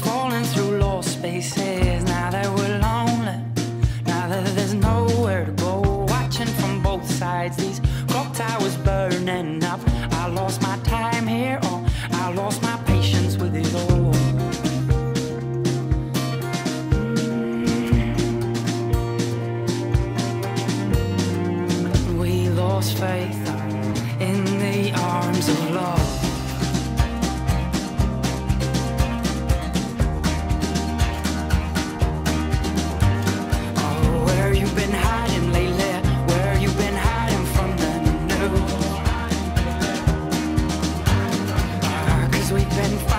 falling through lost spaces. Now that we're lonely, now that there's nowhere to go, watching from both sides, these clock towers burning up. I lost my time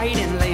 news? Ah,